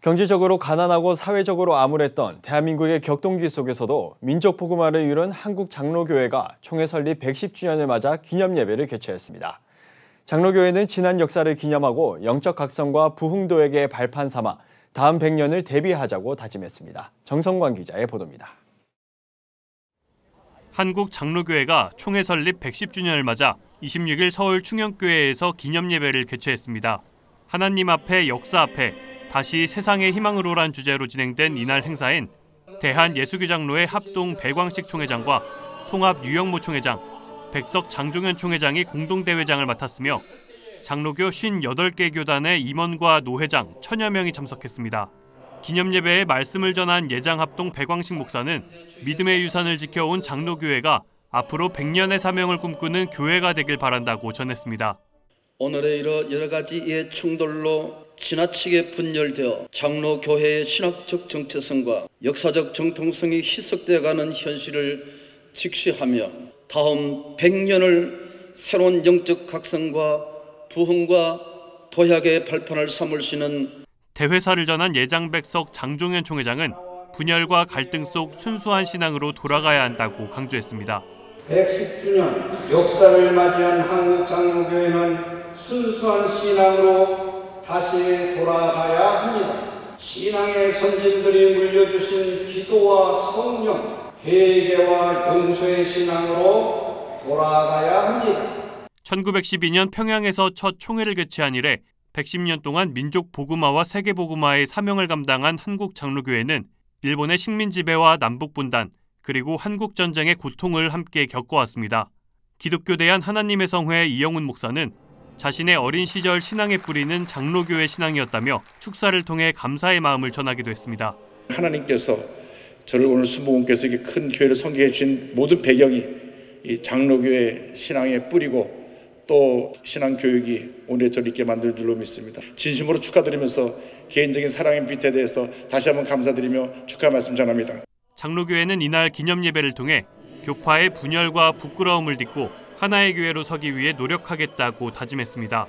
경제적으로 가난하고 사회적으로 암울했던 대한민국의 격동기 속에서도 민족 복음화를 이룬 한국 장로교회가 총회 설립 110주년을 맞아 기념 예배를 개최했습니다. 장로교회는 지난 역사를 기념하고 영적 각성과 부흥도에게 발판 삼아 다음 100년을 대비하자고 다짐했습니다. 정성관 기자의 보도입니다. 한국 장로교회가 총회 설립 110주년을 맞아 26일 서울 충영교회에서 기념 예배를 개최했습니다. 하나님 앞에 역사 앞에 다시 세상의 희망으로란 주제로 진행된 이날 행사엔 대한예수교장로회 합동 배광식 총회장과 통합 유영모 총회장, 백석 장종현 총회장이 공동대회장을 맡았으며 장로교 58개 교단의 임원과 노회장 천여 명이 참석했습니다. 기념예배에 말씀을 전한 예장합동 배광식 목사는 믿음의 유산을 지켜온 장로교회가 앞으로 100년의 사명을 꿈꾸는 교회가 되길 바란다고 전했습니다. 오늘의 여러 가지의 충돌로 지나치게 분열되어 장로 교회의 신학적 정체성과 역사적 정통성이 희석되어 가는 현실을 직시하며 다음 100년을 새로운 영적 각성과 부흥과 도약의 발판을 삼을 수 있는 대회사를 전한 예장백석 장종현 총회장은 분열과 갈등 속 순수한 신앙으로 돌아가야 한다고 강조했습니다. 110주년 역사를 맞이한 한국 장로교회는 순수한 신앙으로 다시 돌아가야 합니다. 신앙의 선진들이 물려주신 기도와 성령, 회개와 용서의 신앙으로 돌아가야 합니다. 1912년 평양에서 첫 총회를 개최한 이래 110년 동안 민족 복음화와 세계 복음화의 사명을 감당한 한국 장로교회는 일본의 식민 지배와 남북 분단 그리고 한국 전쟁의 고통을 함께 겪어왔습니다. 기독교 대한 하나님의 성회 이영훈 목사는 자신의 어린 시절 신앙의 뿌리는 장로교회 신앙이었다며 축사를 통해 감사의 마음을 전하기도 했습니다. 하나님께서 저를 오늘 순복음께서 이렇게 큰 교회를 성계해 주신 모든 배경이 이 장로교회 신앙의 뿌리고 또 신앙 교육이 오늘 저를 있게 만들 줄로 믿습니다. 진심으로 축하드리면서 개인적인 사랑의 빛에 대해서 다시 한번 감사드리며 축하 말씀 전합니다. 장로교회는 이날 기념 예배를 통해 교파의 분열과 부끄러움을 딛고 하나의 교회로 서기 위해 노력하겠다고 다짐했습니다.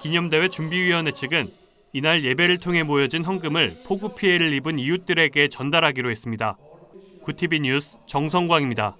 기념대회 준비위원회 측은 이날 예배를 통해 모여진 헌금을 폭우 피해를 입은 이웃들에게 전달하기로 했습니다. 구티비 뉴스 정성광입니다.